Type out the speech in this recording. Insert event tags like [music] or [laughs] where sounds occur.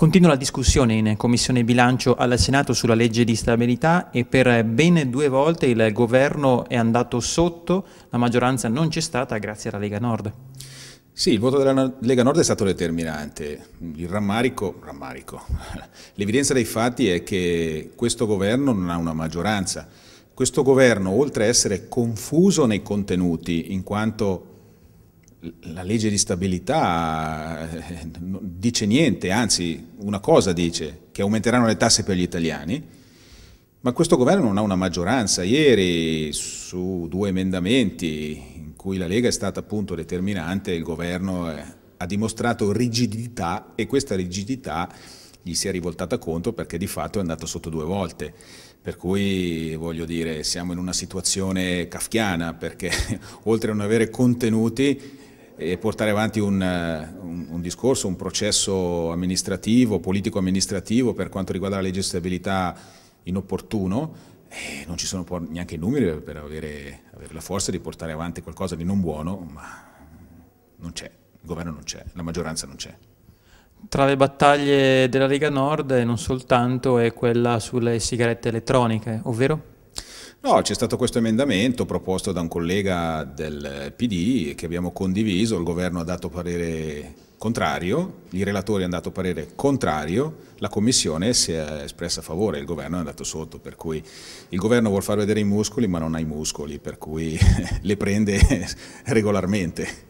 Continua la discussione in Commissione Bilancio al Senato sulla legge di stabilità e per ben due volte il governo è andato sotto, la maggioranza non c'è stata grazie alla Lega Nord. Sì, il voto della Lega Nord è stato determinante. Il rammarico, rammarico. [laughs] l'evidenza dei fatti è che questo governo non ha una maggioranza. Questo governo, oltre a essere confuso nei contenuti, in quanto la legge di stabilità eh, dice niente, anzi una cosa dice, che aumenteranno le tasse per gli italiani, ma questo governo non ha una maggioranza. Ieri su due emendamenti in cui la Lega è stata appunto determinante, il governo eh, ha dimostrato rigidità e questa rigidità gli si è rivoltata contro perché di fatto è andato sotto due volte. Per cui voglio dire siamo in una situazione kafkiana perché [laughs] oltre a non avere contenuti e portare avanti un, eh, un, un, discorso, un processo amministrativo, politico-amministrativo per quanto riguarda la legge di stabilità inopportuno, e non ci sono neanche i numeri per avere, avere, la forza di portare avanti qualcosa di non buono, ma non c'è, il governo non c'è, la maggioranza non c'è. Tra le battaglie della Lega Nord e non soltanto è quella sulle sigarette elettroniche, ovvero? No, c'è stato questo emendamento proposto da un collega del PD che abbiamo condiviso, il governo ha dato parere contrario, i relatori hanno dato parere contrario, la commissione si è espressa a favore, il governo è andato sotto, per cui il governo vuole far vedere i muscoli ma non ha i muscoli, per cui [laughs] le prende [laughs] regolarmente.